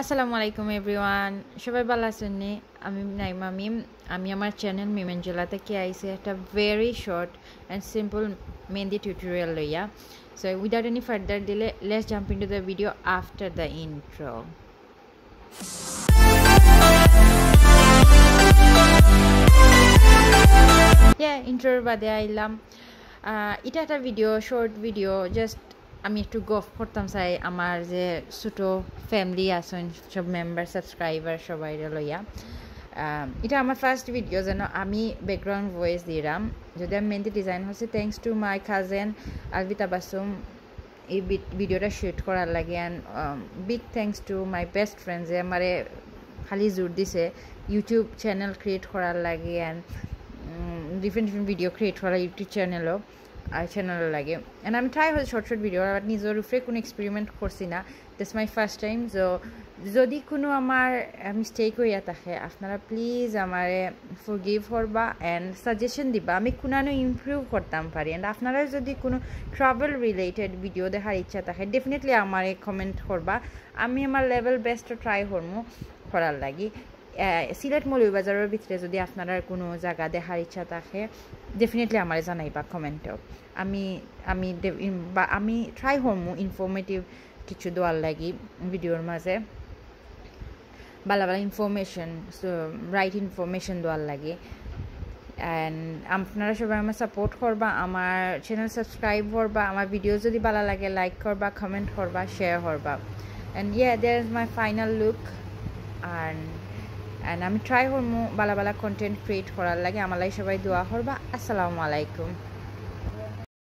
আসসালামু আলাইকুম, এভরিওয়ান। সবাই ভালো আছেন নি? আমি নাইমা মিম। আমি আমার চ্যানেল মিমেঞ্জেলা থেকে আইসি একটা very short and simple mehndi tutorial লইয়া। So without any further delay let's jump into the video after the intro ইন্ট্রোর বাদে আইলাম। এটা একটা ভিডিও শর্ট ভিডিও জাস্ট আমি একটু গফ করতাম চাই আমার যে ছোটো ফ্যামিলি আছেন সব মেম্বার সাবস্ক্রাইবার সবাই লইয়া। এটা আমার ফার্স্ট ভিডিও যেন আমি ব্যাকগ্রাউন্ড ভয়েস দিলাম যদি আমি মেহেন্দি ডিজাইন হচ্ছে থ্যাংকস টু মাই কাজেন আলবিতা বাসুম এই ভিডিওটা শুট করার লাগে। And big thanks to my best friend যে আমারে খালি জোর দিছে ইউটিউব চ্যানেল ক্রিয়েট করার লাগে। And different different video create করা ইউটিউব চ্যানেলও আর চ্যানেলও লাগে। অ্যান্ড আমি ট্রাই হচ্ছে শর্ট শর্ট ভিডিও বাট নিজের উপরে কোনো এক্সপেরিমেন্ট করছি না। This my first time so যদি কোনো আমার মিস্টেক হইয়া থাকে, আপনারা প্লিজ আমারে ফরগিভ করবা অ্যান্ড সাজেশন দিবা। আমি কোনানো ইমপ্রুভ করতাম পারি। অ্যান্ড আপনারা যদি কোনো ট্রাভেল রিলেটেড ভিডিও দেখার ইচ্ছা থাকে ডেফিনেটলি আমারে কমেন্ট করবা। আমি আমার লেভেল বেস্ট ট্রাই করব করার লাগি। সিলেট মৌলবাজারের ভিতরে যদি আপনারা কোনো জায়গা দেখার ইচ্ছা থাকে ডেফিনেটলি আমার জানাইবা কমেন্টেও আমি আমি বা আমি ট্রাই হমু ইনফরমেটিভ কিছু দেওয়ার লাগি ভিডিওর মাঝে ভালো ভালো ইনফরমেশন রাইট ইনফরমেশন দেওয়ার লাগে। অ্যান্ড আপনারা সবাই আমার সাপোর্ট করবা আমার চ্যানেল সাবস্ক্রাইব করবা আমার ভিডিও যদি ভালো লাগে লাইক করবা কমেন্ট করবা শেয়ার করবা অ্যান্ড ইয়ে there is my final look and and আমি ট্রাই করব ভালো ভালো কন্টেন্ট ক্রিয়েট করার লাগে। আমার সবাই দোয়া করবা। আসসালামু আলাইকুম।